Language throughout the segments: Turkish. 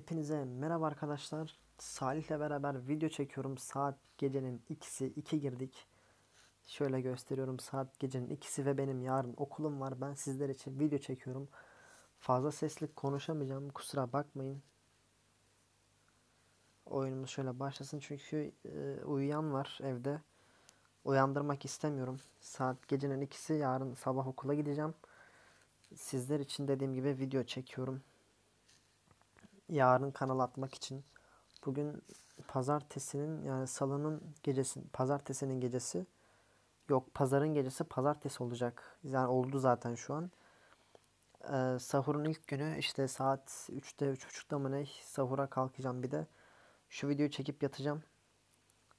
Hepinize merhaba arkadaşlar. Salih'le beraber video çekiyorum. Saat gecenin ikisi, iki girdik. Şöyle gösteriyorum. Saat gecenin ikisi ve benim yarın okulum var. Ben sizler için video çekiyorum. Fazla sesli konuşamayacağım. Kusura bakmayın. Oyunumuz şöyle başlasın çünkü e, uyuyan var evde. Uyandırmak istemiyorum. Saat gecenin ikisi yarın sabah okula gideceğim. Sizler için dediğim gibi video çekiyorum yarın kanal atmak için. Bugün pazartesinin yani salının gecesi, pazartesinin gecesi yok pazarın gecesi pazartesi olacak. Yani oldu zaten şu an. Ee, sahurun ilk günü işte saat 3'te 3.30'da mı ne sahura kalkacağım bir de. Şu videoyu çekip yatacağım.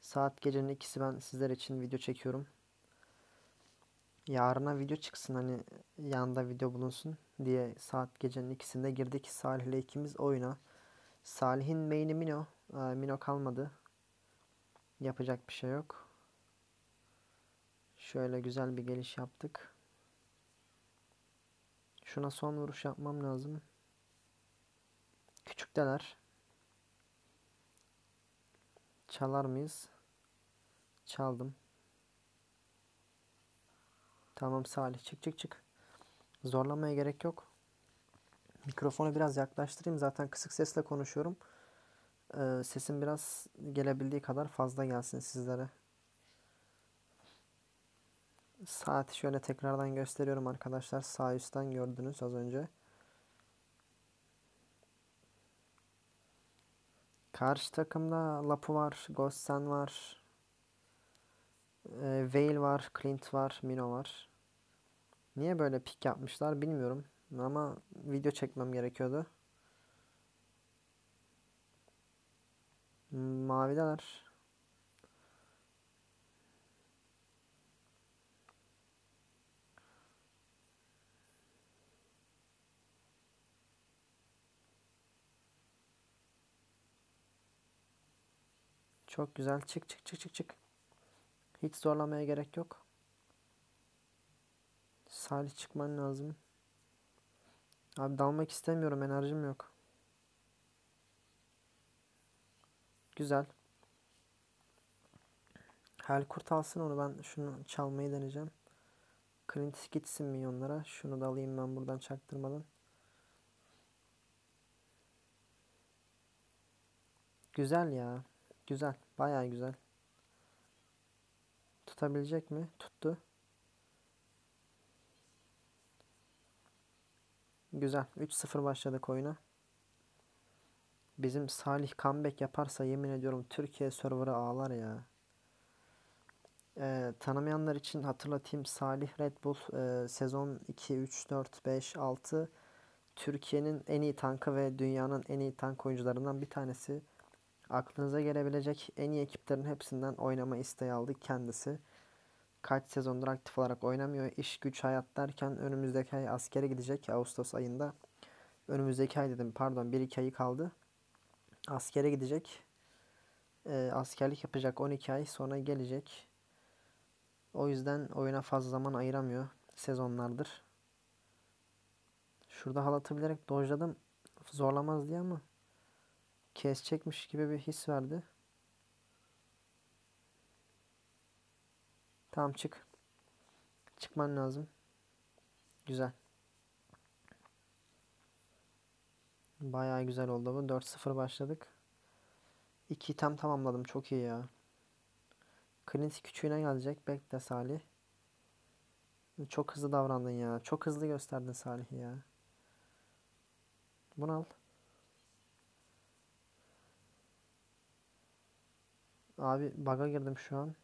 Saat gecenin ikisi ben sizler için video çekiyorum. Yarına video çıksın hani yanında video bulunsun diye saat gecenin ikisinde girdik. Salih ile ikimiz oyuna. Salih'in main'i Mino. Ee, Mino kalmadı. Yapacak bir şey yok. Şöyle güzel bir geliş yaptık. Şuna son vuruş yapmam lazım. Küçükteler. Çalar mıyız? Çaldım. Tamam Salih çık çık çık. Zorlamaya gerek yok. Mikrofonu biraz yaklaştırayım. Zaten kısık sesle konuşuyorum. Ee, sesim biraz gelebildiği kadar fazla gelsin sizlere. Saati şöyle tekrardan gösteriyorum arkadaşlar. Sağ üstten gördünüz az önce. Karşı takımda Lapu var, Gossen var, e, Veil var, Clint var, Mino var. Niye böyle pik yapmışlar bilmiyorum. Ama video çekmem gerekiyordu. Mavideler. Çok güzel. Çık çık çık çık çık. Hiç zorlamaya gerek yok. Salih çıkman lazım. Abi dalmak istemiyorum. Enerjim yok. Güzel. Hel kurt alsın onu ben şunu çalmayı deneyeceğim. Clint gitsin milyonlara. Şunu da alayım ben buradan çaktırmadan. Güzel ya. Güzel. Bayağı güzel. Tutabilecek mi? Tuttu. Güzel. 3-0 başladık oyuna. Bizim Salih comeback yaparsa yemin ediyorum Türkiye serverı ağlar ya. Ee, tanımayanlar için hatırlatayım. Salih Red Bull e, sezon 2, 3, 4, 5, 6 Türkiye'nin en iyi tankı ve dünyanın en iyi tank oyuncularından bir tanesi. Aklınıza gelebilecek en iyi ekiplerin hepsinden oynama isteği aldı kendisi kaç sezondur aktif olarak oynamıyor. İş güç hayat derken önümüzdeki ay askere gidecek Ağustos ayında. Önümüzdeki ay dedim pardon 1-2 ayı kaldı. Askere gidecek. E, askerlik yapacak 12 ay sonra gelecek. O yüzden oyuna fazla zaman ayıramıyor sezonlardır. Şurada halatı bilerek dojladım. Zorlamaz diye ama kesecekmiş gibi bir his verdi. Tamam çık. Çıkman lazım. Güzel. Bayağı güzel oldu bu. 4-0 başladık. 2 tam tamamladım. Çok iyi ya. Clint küçüğüne gelecek. Bekle Salih. Çok hızlı davrandın ya. Çok hızlı gösterdin Salih ya. Bunu al. Abi baga girdim şu an.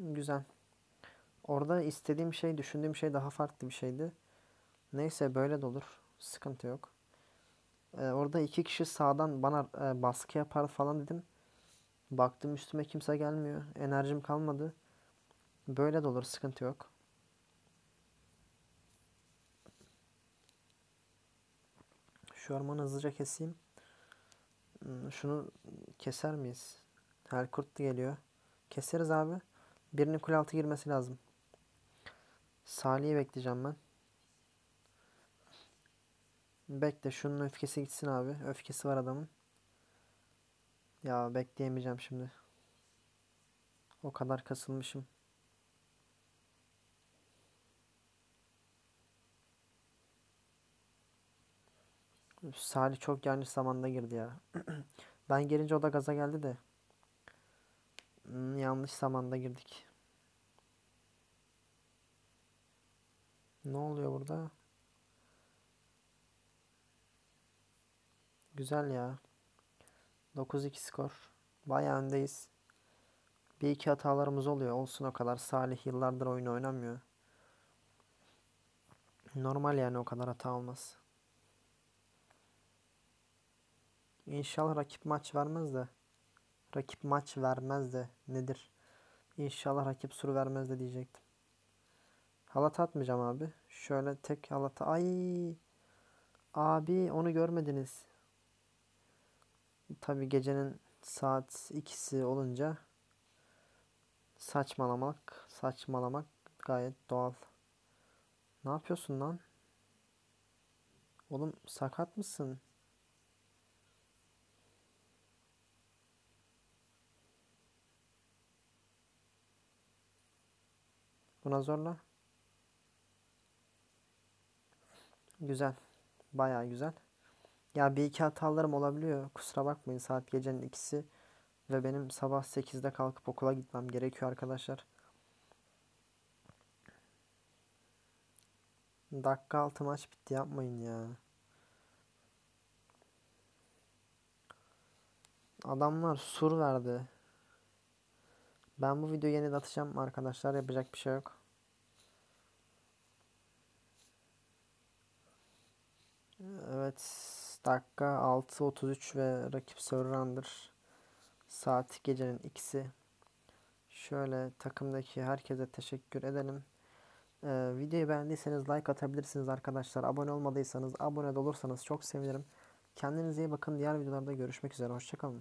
Güzel. Orada istediğim şey, düşündüğüm şey daha farklı bir şeydi. Neyse böyle de olur. Sıkıntı yok. Ee, orada iki kişi sağdan bana e, baskı yapar falan dedim. Baktım üstüme kimse gelmiyor. Enerjim kalmadı. Böyle de olur. Sıkıntı yok. Şu ormanı hızlıca keseyim. Hmm, şunu keser miyiz? Her kurt geliyor. Keseriz abi. Birinin kule altı girmesi lazım. Salih'i bekleyeceğim ben. Bekle şunun öfkesi gitsin abi. Öfkesi var adamın. Ya bekleyemeyeceğim şimdi. O kadar kasılmışım. Salih çok yanlış zamanda girdi ya. Ben gelince o da gaza geldi de. Hmm, yanlış zamanda girdik. Ne oluyor burada? Güzel ya. 9-2 skor. Bayağı öndeyiz. Bir iki hatalarımız oluyor. Olsun o kadar. Salih yıllardır oyun oynamıyor. Normal yani o kadar hata olmaz. İnşallah rakip maç vermez de. Rakip maç vermez de. Nedir? İnşallah rakip sur vermez de diyecektim. Halat atmayacağım abi. Şöyle tek halata. Ay. Abi onu görmediniz. Tabi gecenin saat ikisi olunca saçmalamak, saçmalamak gayet doğal. Ne yapıyorsun lan? Oğlum sakat mısın? Buna zorla. Güzel. Bayağı güzel. Ya bir iki hatalarım olabiliyor. Kusura bakmayın saat gecenin ikisi ve benim sabah 8'de kalkıp okula gitmem gerekiyor arkadaşlar. Dakika altı maç bitti yapmayın ya. Adamlar sur verdi. Ben bu videoyu yeniden atacağım arkadaşlar. Yapacak bir şey yok. Evet. Dakika 6.33 ve rakip Surrender. Saat gecenin ikisi. Şöyle takımdaki herkese teşekkür edelim. Ee, videoyu beğendiyseniz like atabilirsiniz arkadaşlar. Abone olmadıysanız abone olursanız çok sevinirim. Kendinize iyi bakın. Diğer videolarda görüşmek üzere. Hoşçakalın.